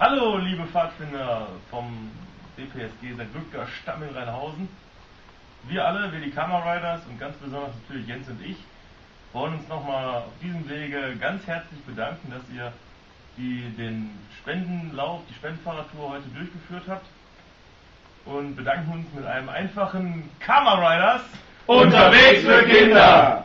Hallo, liebe Pfadfinder vom DPSG St. Glückger Stamm in Rheinhausen. Wir alle, wir die Karma Riders und ganz besonders natürlich Jens und ich, wollen uns nochmal auf diesem Wege ganz herzlich bedanken, dass ihr die, den Spendenlauf, die Spendenfahrradtour heute durchgeführt habt. Und bedanken uns mit einem einfachen Karma Riders Unterwegs für Kinder!